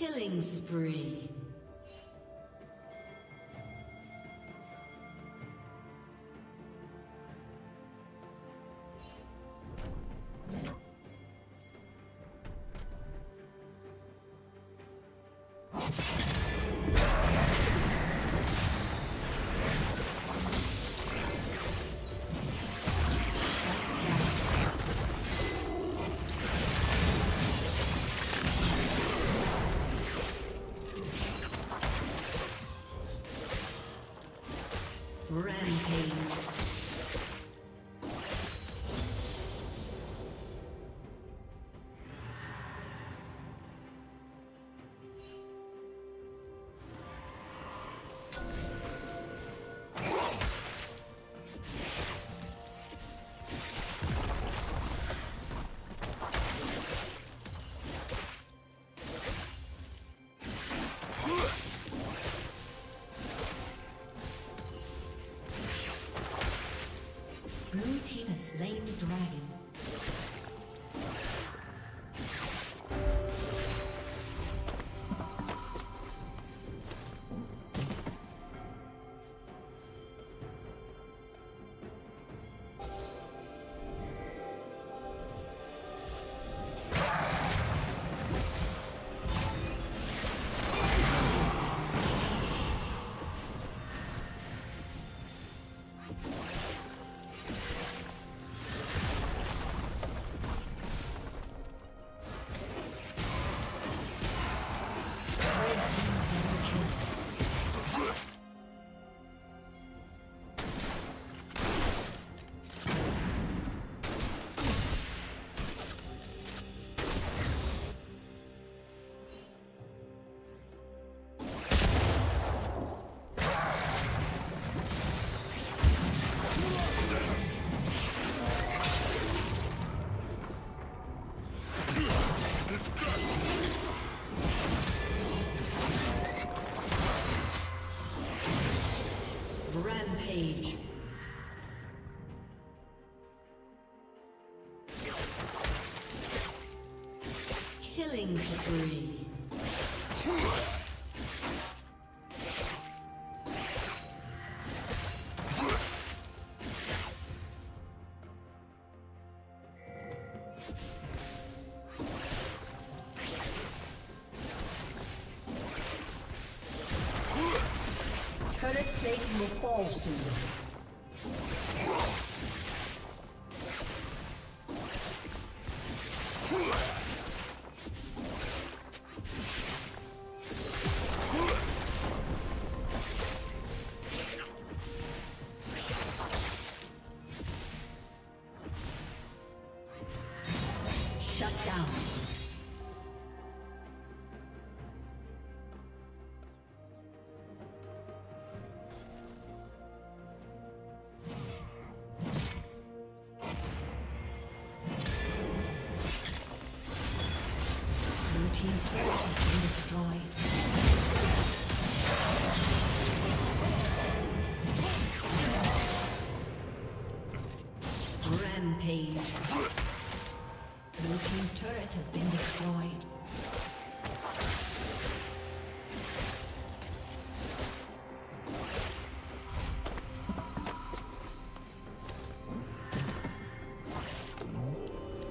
Killing spree. Slain the dragon. Fall soon.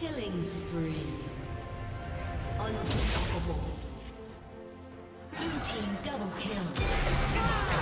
Killing spree. Unstoppable. Blue team double kill.